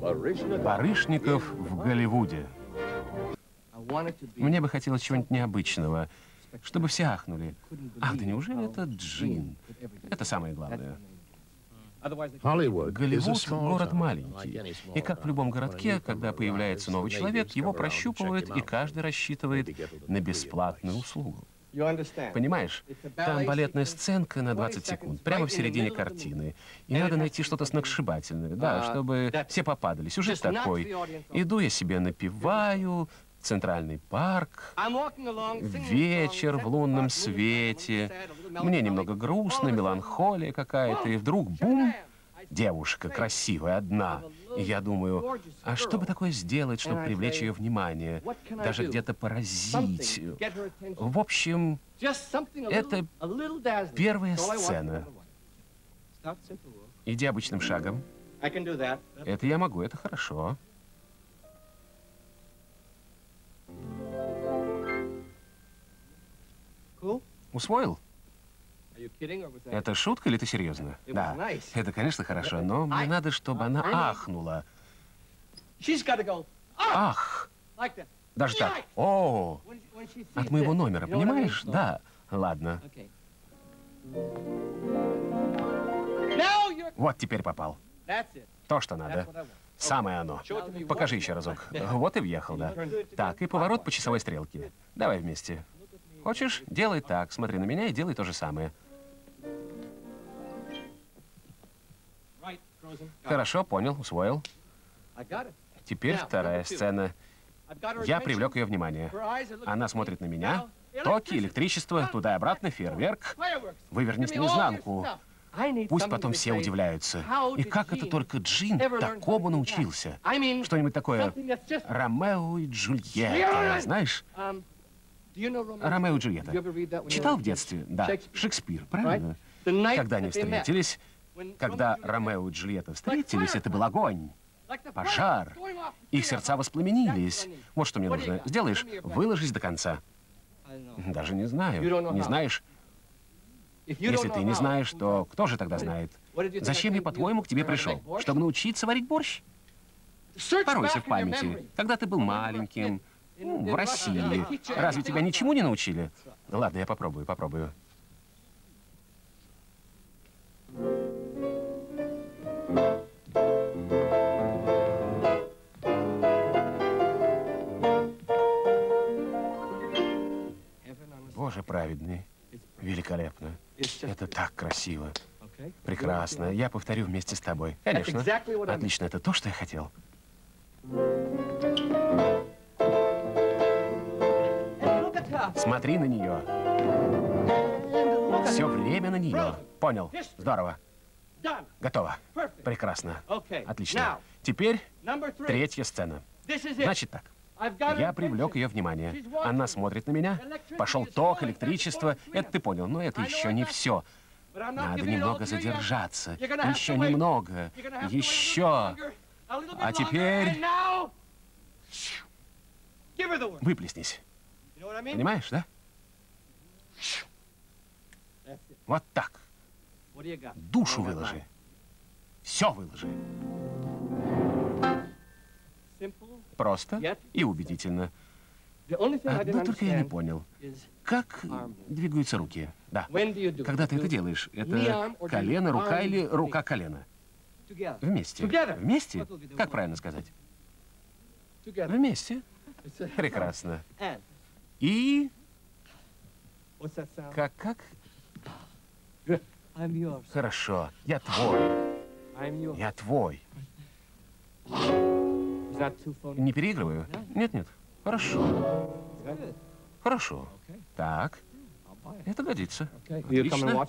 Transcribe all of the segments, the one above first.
Барышников в Голливуде. Мне бы хотелось чего-нибудь необычного, чтобы все ахнули. Ах, да неужели это джин? Это самое главное. Голливуд — город маленький. И как в любом городке, когда появляется новый человек, его прощупывают, и каждый рассчитывает на бесплатную услугу. Понимаешь, там балетная сценка на 20 секунд, прямо в середине картины. И надо найти что-то сногсшибательное, да, чтобы все попадали. Сюжет такой. Иду я себе напиваю, Центральный парк, вечер в лунном свете. Мне немного грустно, меланхолия какая-то, и вдруг бум, девушка красивая, одна. И я думаю, а что бы такое сделать, чтобы привлечь ее внимание, даже где-то поразить? В общем, это первая сцена. Иди обычным шагом. Это я могу, это хорошо. Усвоил? Это шутка или ты серьезно? Да, это, конечно, хорошо, но мне надо, чтобы она ахнула. Ах! Даже так. О, от моего номера, понимаешь? Да. Ладно. Вот теперь попал. То, что надо. Самое оно. Покажи еще разок. Вот и въехал, да. Так, и поворот по часовой стрелке. Давай вместе. Хочешь? Делай так. Смотри на меня и делай то же самое. Хорошо, понял, усвоил. Теперь вторая сцена. Я привлек ее внимание. Она смотрит на меня. Токи, электричество, туда и обратно, фейерверк. Вывернись наизнанку. Пусть потом все удивляются. И как это только Джин такому научился? Что-нибудь такое Ромео и Джульетта, знаешь? Ромео и Джульетта. Читал в детстве? Да. Шекспир, правильно? Когда они встретились, когда Ромео и Джульетта встретились, это был огонь. Пожар. Их сердца воспламенились. Вот что мне нужно. Сделаешь, выложись до конца. Даже не знаю. Не знаешь? Если ты не знаешь, то кто же тогда знает? Зачем я, по-твоему, к тебе пришел? Чтобы научиться варить борщ? Поройся в памяти. Когда ты был маленьким, ну, в России. Разве тебя ничему не научили? Ладно, я попробую, попробую. Боже праведный, великолепно. Это так красиво. Прекрасно. Я повторю вместе с тобой. Конечно. Отлично. Это то, что я хотел. Смотри на нее. Все время на нее. Понял. Здорово. Готово. Прекрасно. Отлично. Теперь третья сцена. Значит так. Я привлек ее внимание. Она смотрит на меня. Пошел ток, электричество. Это ты понял, но это еще не все. Надо немного задержаться. Еще немного. Еще. А теперь... Выплеснись. Понимаешь, да? Вот так. Душу выложи. Все выложи. Просто и убедительно. Одно только я не понял. Как двигаются руки? Да. Когда ты это делаешь, это колено, рука или рука-колено? Вместе. Вместе? Как правильно сказать? Вместе. Прекрасно. И... Как, как? Хорошо, я твой. Я твой. Не переигрываю? Нет, нет. Хорошо. Хорошо. Так. Это годится. Отлично.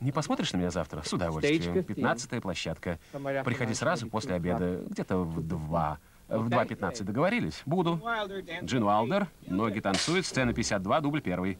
Не посмотришь на меня завтра? С удовольствием. Пятнадцатая площадка. Приходи сразу после обеда, где-то в два. В 2.15 договорились? Буду. Джин Уайлдер, ноги танцуют, сцена 52, дубль первый.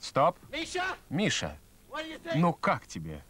Стоп. Миша? Миша, ну как тебе?